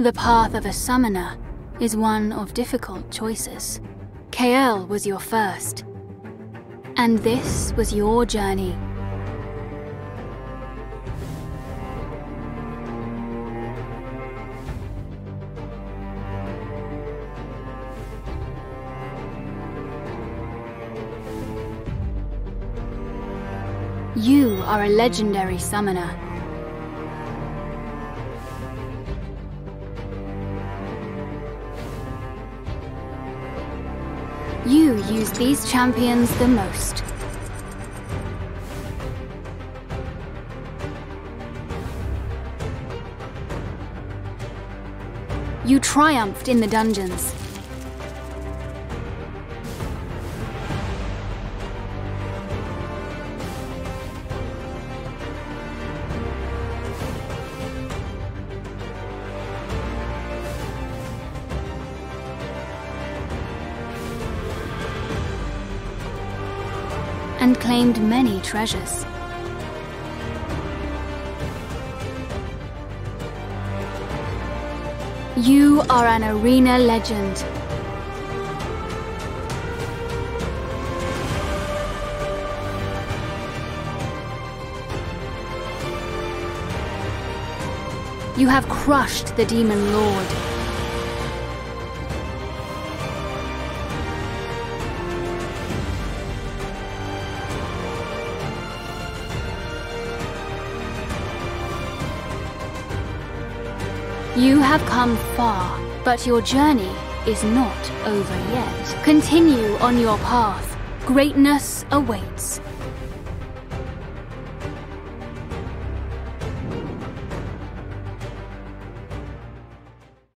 The path of a summoner is one of difficult choices. Kael was your first. And this was your journey. You are a legendary summoner. You use these champions the most. You triumphed in the dungeons. And claimed many treasures. You are an arena legend. You have crushed the Demon Lord. You have come far, but your journey is not over yet. Continue on your path. Greatness awaits.